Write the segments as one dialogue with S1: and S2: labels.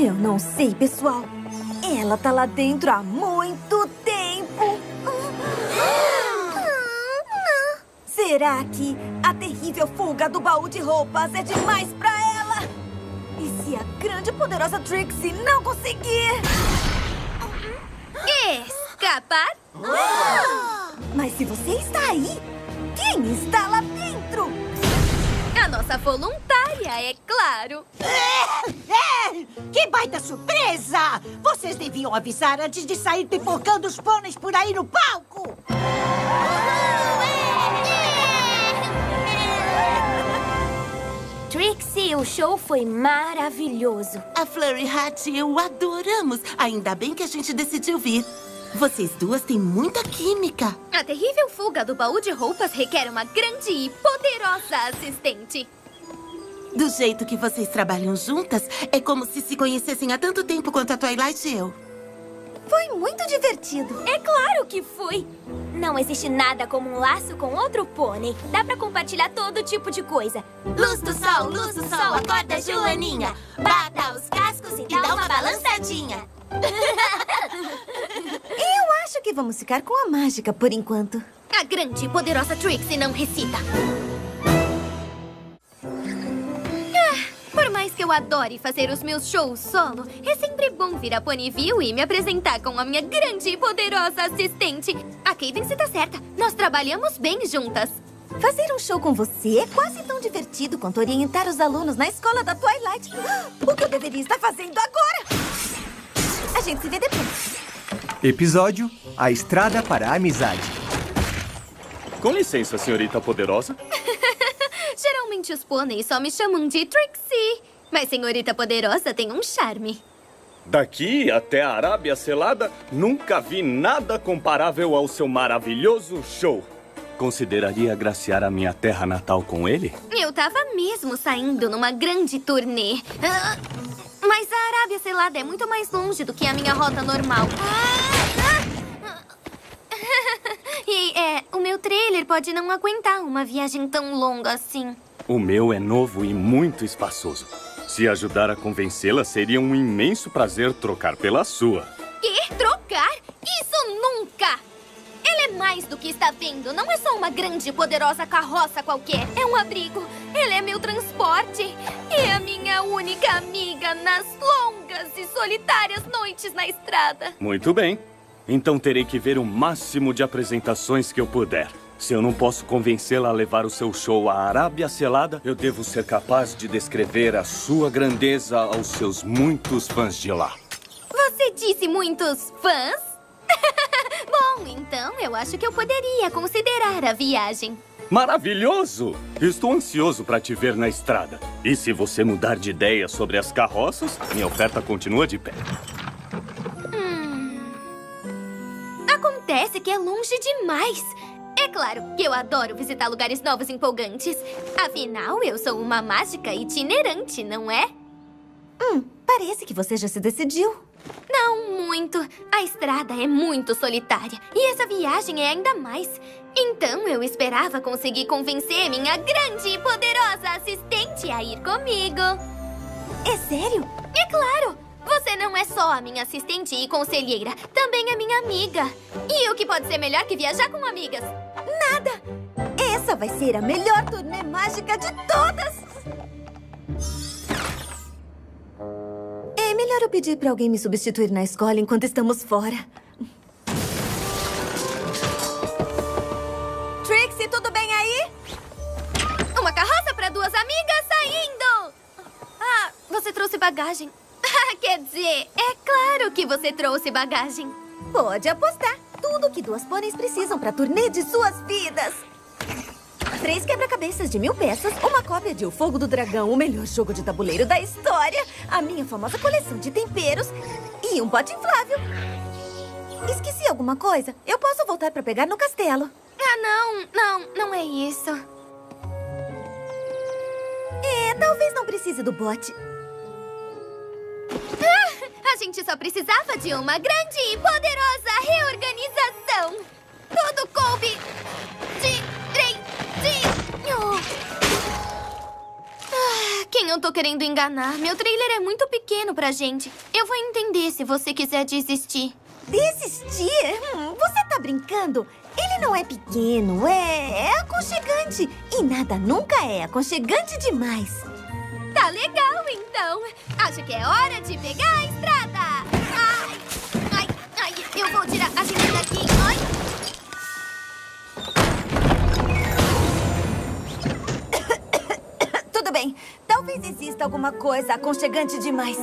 S1: Eu não sei, pessoal. Ela tá lá dentro há muito tempo. Será que a terrível fuga do baú de roupas é demais pra ela? E se a grande e poderosa Trixie não conseguir?
S2: Escapar?
S1: Mas se você está aí, quem está lá dentro?
S2: A nossa voluntária, é claro.
S3: É! Que baita surpresa! Vocês deviam avisar antes de sair pipocando os pôneis por aí no palco!
S4: Trixie, o show foi maravilhoso.
S5: A Flurry Hat e eu adoramos. Ainda bem que a gente decidiu vir. Vocês duas têm muita química.
S2: A terrível fuga do baú de roupas requer uma grande e poderosa assistente.
S5: Do jeito que vocês trabalham juntas, é como se se conhecessem há tanto tempo quanto a Twilight e eu.
S1: Foi muito divertido.
S4: É claro que foi. Não existe nada como um laço com outro pônei. Dá pra compartilhar todo tipo de coisa. Luz do sol, luz do sol, acorda, Joaninha. Bata os cascos e dá uma balançadinha.
S1: Eu acho que vamos ficar com a mágica por enquanto.
S2: A grande e poderosa Trixie não recita. Eu adore fazer os meus shows solo, é sempre bom vir a Ponyville e me apresentar com a minha grande e poderosa assistente. A Cadence tá certa. Nós trabalhamos bem juntas.
S1: Fazer um show com você é quase tão divertido quanto orientar os alunos na escola da Twilight. O que eu deveria estar fazendo agora? A gente se vê depois.
S6: Episódio A Estrada para a Amizade.
S7: Com licença, senhorita poderosa.
S2: Geralmente os pôneis só me chamam de Trixie. Mas senhorita poderosa tem um charme.
S7: Daqui até a Arábia Selada, nunca vi nada comparável ao seu maravilhoso show. Consideraria agraciar a minha terra natal com ele?
S2: Eu tava mesmo saindo numa grande turnê. Ah, mas a Arábia Selada é muito mais longe do que a minha rota normal. E é, o meu trailer pode não aguentar uma viagem tão longa assim.
S7: O meu é novo e muito espaçoso. Se ajudar a convencê-la, seria um imenso prazer trocar pela sua.
S2: Quer trocar? Isso nunca! Ela é mais do que está vendo. Não é só uma grande e poderosa carroça qualquer. É um abrigo. Ela é meu transporte. É a minha única amiga nas longas e solitárias noites na estrada.
S7: Muito bem. Então terei que ver o máximo de apresentações que eu puder. Se eu não posso convencê-la a levar o seu show à Arábia Selada, eu devo ser capaz de descrever a sua grandeza aos seus muitos fãs de lá.
S2: Você disse muitos fãs? Bom, então eu acho que eu poderia considerar a viagem.
S7: Maravilhoso! Estou ansioso para te ver na estrada. E se você mudar de ideia sobre as carroças, minha oferta continua de pé.
S2: Acontece que é longe demais. É claro que eu adoro visitar lugares novos e empolgantes. Afinal, eu sou uma mágica itinerante, não é?
S1: Hum, parece que você já se decidiu.
S2: Não muito. A estrada é muito solitária. E essa viagem é ainda mais. Então eu esperava conseguir convencer minha grande e poderosa assistente a ir comigo.
S1: É sério?
S2: É claro! Você não é só a minha assistente e conselheira, também é minha amiga. E o que pode ser melhor que viajar com amigas?
S1: Nada! Essa vai ser a melhor turnê mágica de todas! É melhor eu pedir pra alguém me substituir na escola enquanto estamos fora. Trixie, tudo bem aí?
S2: Uma carroça para duas amigas saindo! Ah, você trouxe bagagem. Quer dizer, é claro que você trouxe bagagem.
S1: Pode apostar. Tudo que duas pôneis precisam pra turnê de suas vidas. Três quebra-cabeças de mil peças, uma cópia de O Fogo do Dragão, o melhor jogo de tabuleiro da história, a minha famosa coleção de temperos e um pote inflável. Esqueci alguma coisa? Eu posso voltar pra pegar no castelo.
S2: Ah, não, não, não é isso.
S1: É, talvez não precise do bote.
S2: A gente só precisava de uma grande e poderosa reorganização. Tudo coube direitinho. Ah, quem eu tô querendo enganar. Meu trailer é muito pequeno pra gente. Eu vou entender se você quiser desistir.
S1: Desistir? Hum, você tá brincando? Ele não é pequeno, é, é aconchegante. E nada nunca é aconchegante demais.
S2: Tá legal, então. Acho que é hora
S1: alguma coisa aconchegante demais.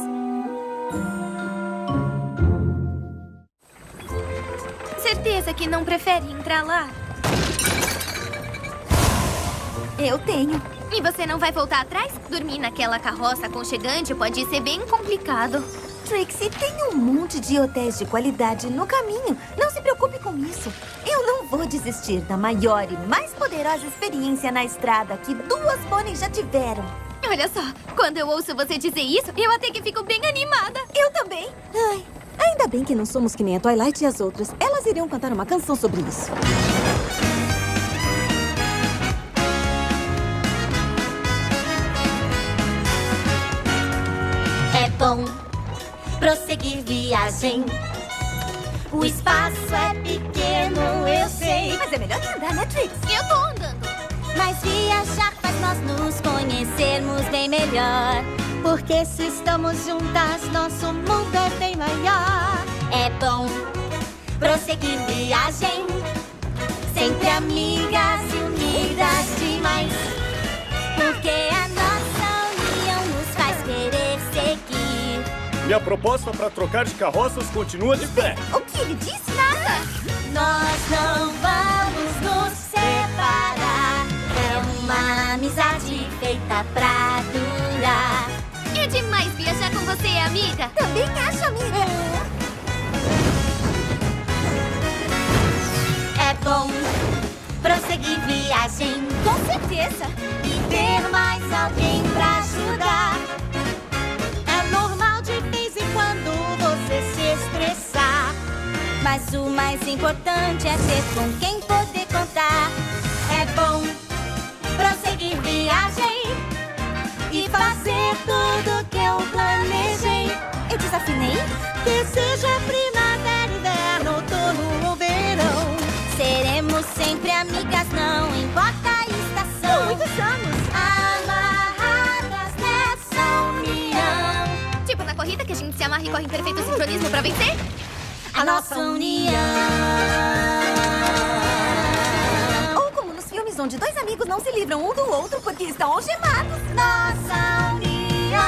S2: Certeza que não prefere entrar lá?
S1: Eu tenho.
S2: E você não vai voltar atrás? Dormir naquela carroça aconchegante pode ser bem complicado.
S1: Trixie, tem um monte de hotéis de qualidade no caminho. Não se preocupe com isso. Eu não vou desistir da maior e mais poderosa experiência na estrada que duas pôneis já tiveram.
S2: Olha só, quando eu ouço você dizer isso, eu até que fico bem animada.
S1: Eu também. Ai, ainda bem que não somos que nem a Twilight e as outras. Elas iriam cantar uma canção sobre isso.
S8: É bom prosseguir viagem. O espaço é pequeno, eu sei.
S1: Mas é melhor que andar, né, Trix?
S2: Eu tô andando.
S8: Mas viajar nós nos conhecermos bem melhor. Porque se estamos juntas, nosso mundo é bem maior. É bom prosseguir viagem. Sempre amigas e unidas demais. Porque a nossa união nos faz querer seguir.
S7: Minha proposta para trocar de carroças continua de pé.
S1: O que ele disse?
S2: Nada.
S8: Nós não amizade feita pra durar.
S2: É demais viajar com você, amiga.
S1: Também acho, amiga.
S8: É bom prosseguir viagem
S1: Com certeza.
S8: e ter mais alguém pra ajudar. É normal de vez em quando você se estressar. Mas o mais importante é ter com quem poder contar. É bom prosseguir viagem fazer tudo que eu planejei.
S1: Eu desafinei?
S8: Que seja primavera, inverno, outono ou verão. Seremos sempre amigas, não importa a estação.
S1: Muitos anos.
S8: Amarradas nessa união.
S2: Tipo na corrida que a gente se amarra e corre em perfeito sincronismo pra vencer?
S8: A nossa união.
S1: Onde dois amigos não se livram um do outro porque estão algemados.
S8: Nossa união.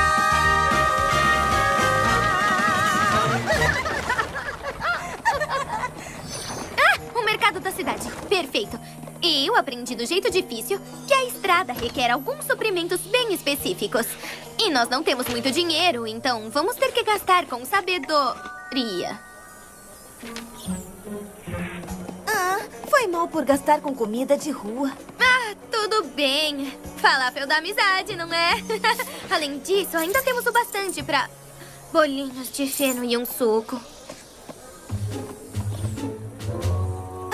S2: Ah, o mercado da cidade. Perfeito. E eu aprendi do jeito difícil que a estrada requer alguns suprimentos bem específicos. E nós não temos muito dinheiro, então vamos ter que gastar com sabedoria.
S1: Foi mal por gastar com comida de rua.
S2: Ah, tudo bem. Falafel da amizade, não é? Além disso, ainda temos o bastante pra bolinhos de feno e um suco.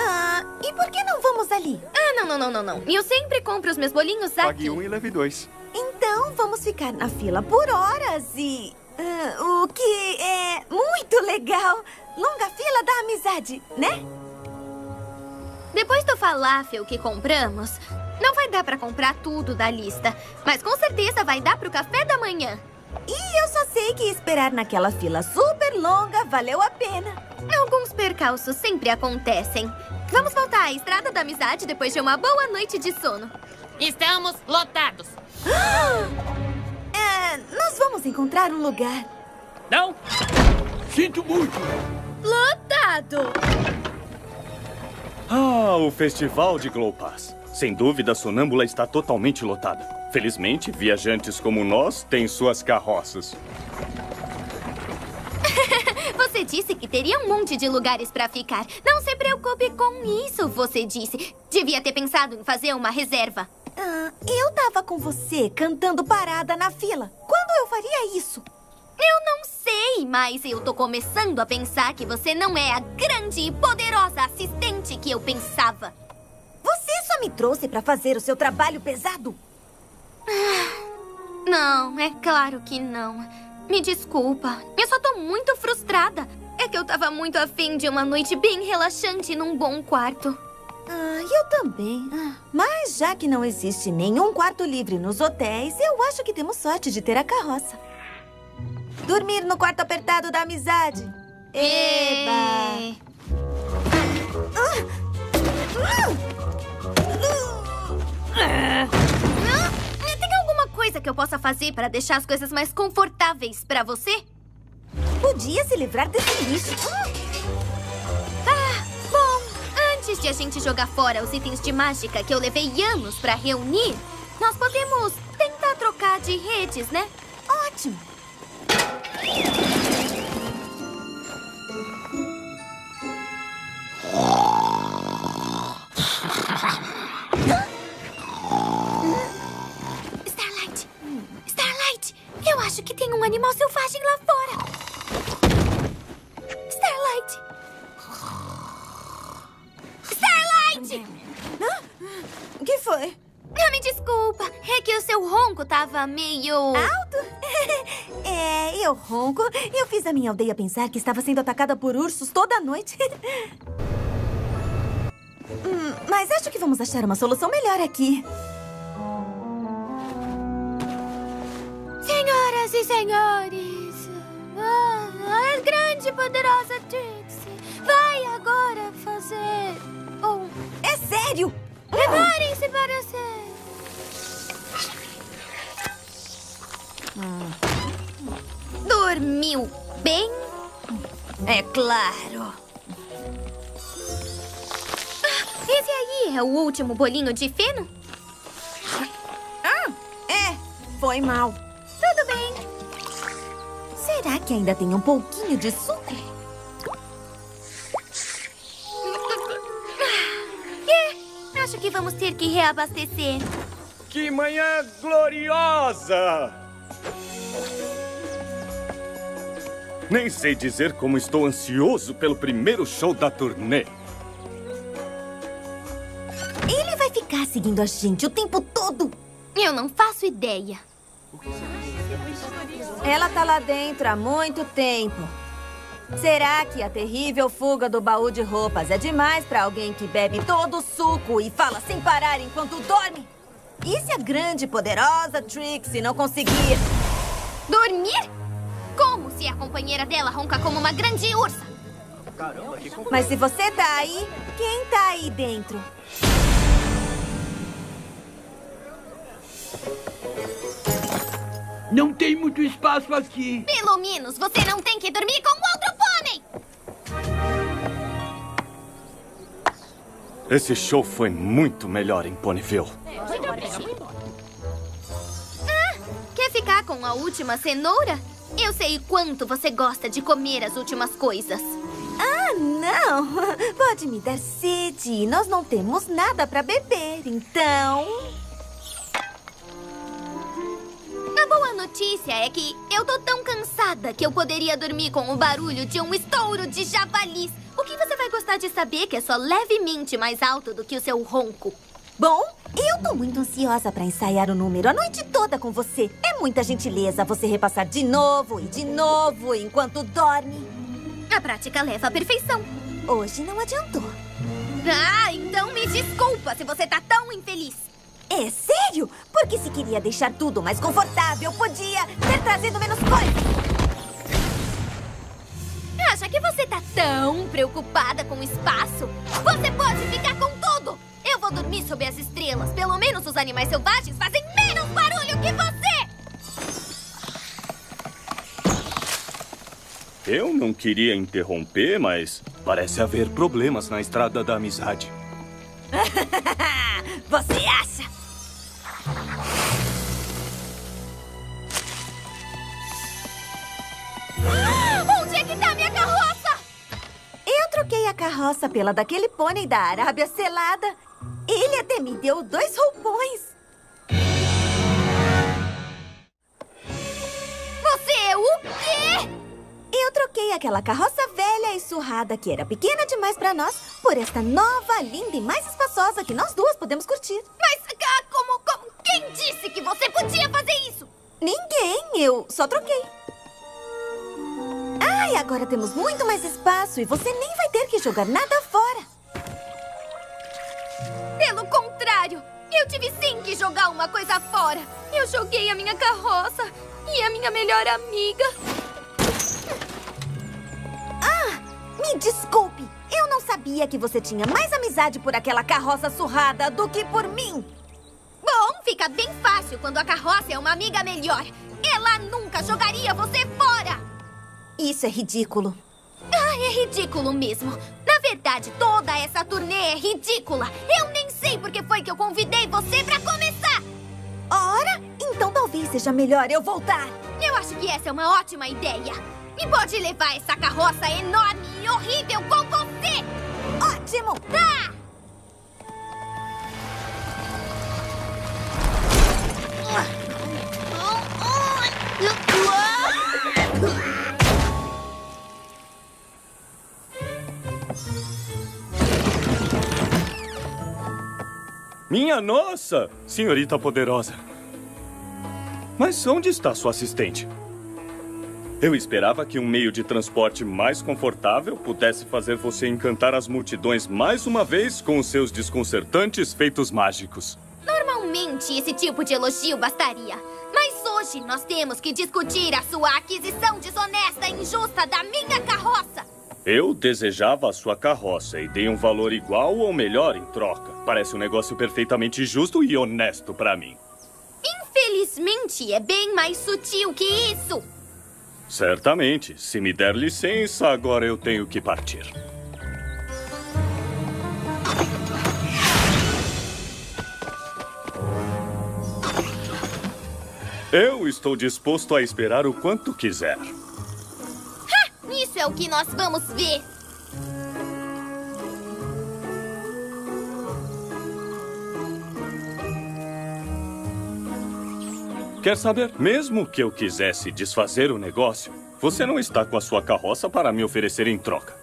S1: Ah, e por que não vamos ali?
S2: Ah, não, não, não, não, não. Eu sempre compro os meus bolinhos aqui.
S6: Pague um e leve dois.
S1: Então vamos ficar na fila por horas e. ah, o que é muito legal. Longa fila da amizade, né?
S2: Depois do falafel que compramos, não vai dar pra comprar tudo da lista. Mas com certeza vai dar pro café da manhã.
S1: E eu só sei que esperar naquela fila super longa valeu a pena.
S2: Alguns percalços sempre acontecem. Vamos voltar à estrada da amizade depois de uma boa noite de sono.
S9: Estamos lotados.
S1: É, nós vamos encontrar um lugar.
S9: Não? Sinto muito.
S2: Lotado!
S7: Ah, o festival de Glow Pass. Sem dúvida, a Sonâmbula está totalmente lotada. Felizmente, viajantes como nós têm suas carroças.
S2: Você disse que teria um monte de lugares pra ficar. Não se preocupe com isso, você disse. Devia ter pensado em fazer uma reserva.
S1: Ah, eu tava com você cantando parada na fila. Quando eu faria isso?
S2: Eu não sei, mas eu tô começando a pensar que você não é a grande e poderosa assistente que eu pensava.
S1: Você só me trouxe pra fazer o seu trabalho pesado?
S2: Não, é claro que não. Me desculpa. Eu só tô muito frustrada. É que eu tava muito afim de uma noite bem relaxante num bom quarto.
S1: Ah, eu também. Ah, mas já que não existe nenhum quarto livre nos hotéis, eu acho que temos sorte de ter a carroça. Dormir no quarto apertado da amizade. Eba!
S2: Tem alguma coisa que eu possa fazer para deixar as coisas mais confortáveis para você?
S1: Podia se livrar desse lixo.
S2: Ah, bom, antes de a gente jogar fora os itens de mágica que eu levei anos para reunir, nós podemos tentar trocar de redes, né?
S1: Ótimo.
S2: Starlight! Acho que tem um animal selvagem lá fora! Starlight! Starlight!
S1: O que foi?
S2: Ah, me desculpa, é que o seu ronco tava meio...
S1: Alto? é, eu ronco. Eu fiz a minha aldeia pensar que estava sendo atacada por ursos toda noite. Hum, mas acho que vamos achar uma solução melhor aqui.
S2: Senhoras e senhores, ah, a grande e poderosa Trixie vai agora fazer um...
S1: É sério?
S2: Preparem-se para ser... Dormiu bem?
S1: É claro.
S2: Esse aí é o último bolinho de feno?
S1: Ah, é. Foi mal. Que ainda tem um pouquinho de suco?
S2: É, acho que vamos ter que reabastecer.
S7: Que manhã gloriosa! Nem sei dizer como estou ansioso pelo primeiro show da turnê.
S1: Ele vai ficar seguindo a gente o tempo todo.
S2: Eu não faço ideia.
S1: Ela tá lá dentro há muito tempo. Será que a terrível fuga do baú de roupas é demais pra alguém que bebe todo o suco e fala sem parar enquanto dorme? E se a grande e poderosa Trixie não conseguir...
S2: Dormir? Como se a companheira dela ronca como uma grande ursa?
S1: Mas se você tá aí, quem tá aí dentro?
S9: Não tem muito espaço aqui.
S2: Pelo menos você não tem que dormir com outro pônei!
S7: Esse show foi muito melhor em Ponyville.
S2: Ah, quer ficar com a última cenoura? Eu sei quanto você gosta de comer as últimas coisas.
S1: Ah, não! Pode me dar sede. Nós não temos nada pra beber, então...
S2: notícia é que eu tô tão cansada que eu poderia dormir com o barulho de um estouro de javalis. O que você vai gostar de saber que é só levemente mais alto do que o seu ronco?
S1: Bom, eu tô muito ansiosa pra ensaiar o número a noite toda com você. É muita gentileza você repassar de novo e de novo enquanto dorme.
S2: A prática leva à perfeição.
S1: Hoje não adiantou.
S2: Ah, então me desculpa se você tá tão infeliz.
S1: É sério? Porque se queria deixar tudo mais confortável, podia ter trazido menos coisas.
S2: Acha que você tá tão preocupada com o espaço? Você pode ficar com tudo! Eu vou dormir sob as estrelas. Pelo menos os animais selvagens fazem menos barulho que você!
S7: Eu não queria interromper, mas parece haver problemas na estrada da amizade.
S1: você acha?
S2: Onde é que tá minha carroça?
S1: Eu troquei a carroça pela daquele pônei da Arábia selada. Ele até me deu dois roupões.
S2: Você é o quê?
S1: Eu troquei aquela carroça velha e surrada que era pequena demais pra nós por esta nova, linda e mais espaçosa que nós duas podemos curtir.
S2: Mas ah, como, como? Quem disse que você podia fazer isso?
S1: Ninguém, eu só troquei. Ai, agora temos muito mais espaço e você nem vai ter que jogar nada fora.
S2: Pelo contrário, eu tive sim que jogar uma coisa fora. Eu joguei a minha carroça e a minha melhor amiga.
S1: Ah, me desculpe. Eu não sabia que você tinha mais amizade por aquela carroça surrada do que por mim.
S2: Bom, fica bem fácil quando a carroça é uma amiga melhor. Ela nunca jogaria você fora.
S1: Isso é ridículo.
S2: Ah, é ridículo mesmo. Na verdade, toda essa turnê é ridícula. Eu nem sei por que foi que eu convidei você pra começar.
S1: Ora, então talvez seja melhor eu voltar.
S2: Eu acho que essa é uma ótima ideia. E pode levar essa carroça enorme e horrível com você.
S1: Ótimo!
S2: Tá!
S7: Minha nossa, senhorita poderosa. Mas onde está sua assistente? Eu esperava que um meio de transporte mais confortável pudesse fazer você encantar as multidões mais uma vez com os seus desconcertantes feitos mágicos.
S2: Normalmente, esse tipo de elogio bastaria. Mas hoje nós temos que discutir a sua aquisição desonesta e injusta da minha carroça.
S7: Eu desejava a sua carroça e dei um valor igual ou melhor em troca. Parece um negócio perfeitamente justo e honesto para mim.
S2: Infelizmente, é bem mais sutil que isso.
S7: Certamente. Se me der licença, agora eu tenho que partir. Eu estou disposto a esperar o quanto quiser.
S2: Ha! Isso é o que nós vamos ver.
S7: Quer saber? Mesmo que eu quisesse desfazer o negócio, você não está com a sua carroça para me oferecer em troca.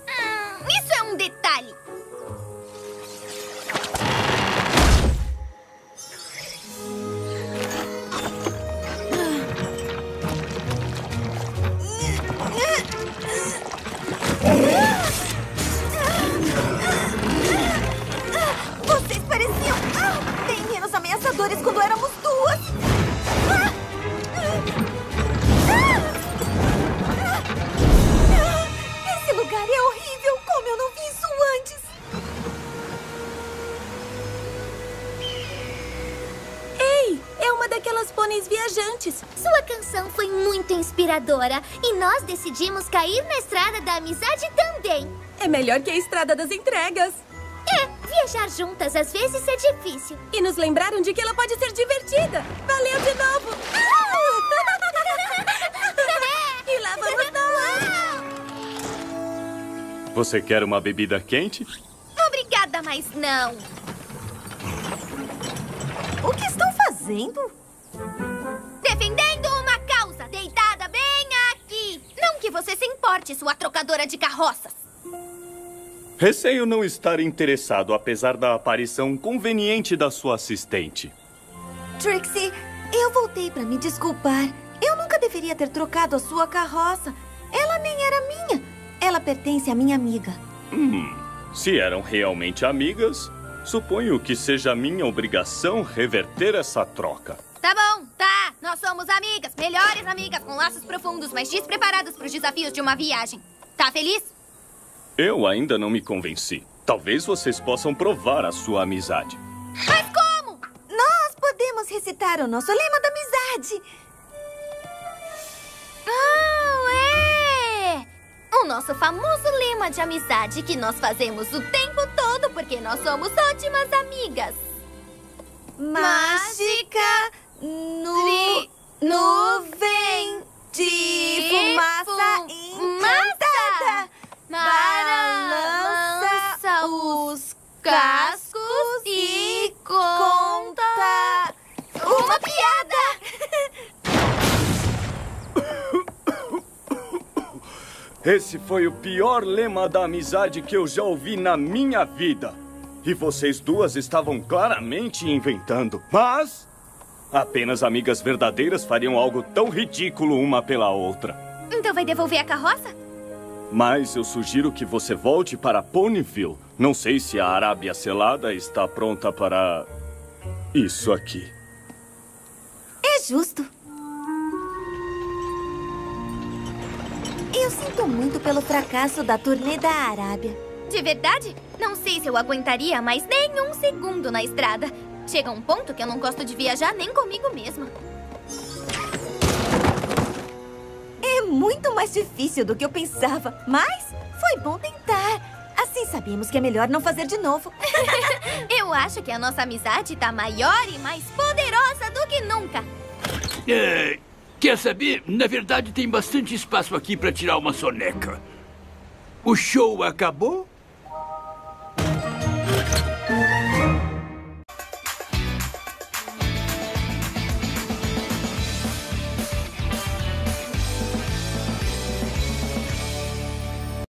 S8: Sua canção foi muito inspiradora e nós decidimos cair na estrada da amizade também.
S4: É melhor que a estrada das entregas.
S8: É, viajar juntas às vezes é difícil.
S4: E nos lembraram de que ela pode ser divertida. Valeu de novo! e lá vamos nós!
S7: Você quer uma bebida quente?
S2: Obrigada, mas não.
S1: O que estão fazendo?
S2: Defendendo uma causa, deitada bem aqui. Não que você se importe, sua trocadora de carroças.
S7: Receio não estar interessado, apesar da aparição conveniente da sua assistente.
S1: Trixie, eu voltei para me desculpar. Eu nunca deveria ter trocado a sua carroça. Ela nem era minha. Ela pertence à minha amiga.
S7: Hum, se eram realmente amigas, suponho que seja minha obrigação reverter essa troca.
S2: Tá bom, tá. Nós somos amigas, melhores amigas, com laços profundos, mas despreparadas para os desafios de uma viagem. Tá feliz?
S7: Eu ainda não me convenci. Talvez vocês possam provar a sua amizade.
S2: Mas como?
S1: Nós podemos recitar o nosso lema da amizade.
S2: Oh, é! O nosso famoso lema de amizade que nós fazemos o tempo todo porque nós somos ótimas amigas.
S1: Mágica nu nuvem de fumaça encantada. Balança os cascos e conta uma piada.
S7: Esse foi o pior lema da amizade que eu já ouvi na minha vida. E vocês duas estavam claramente inventando. Mas Apenas amigas verdadeiras fariam algo tão ridículo uma pela outra.
S2: Então vai devolver a carroça?
S7: Mas eu sugiro que você volte para Ponyville. Não sei se a Arábia Selada está pronta para. isso aqui.
S1: É justo. Eu sinto muito pelo fracasso da turnê da Arábia.
S2: De verdade? Não sei se eu aguentaria mais nem um segundo na estrada. Chega um ponto que eu não gosto de viajar nem comigo mesma.
S1: É muito mais difícil do que eu pensava, mas foi bom tentar. Assim sabemos que é melhor não fazer de novo.
S2: eu acho que a nossa amizade tá maior e mais poderosa do que nunca.
S9: É, quer saber? Na verdade, tem bastante espaço aqui para tirar uma soneca. O show acabou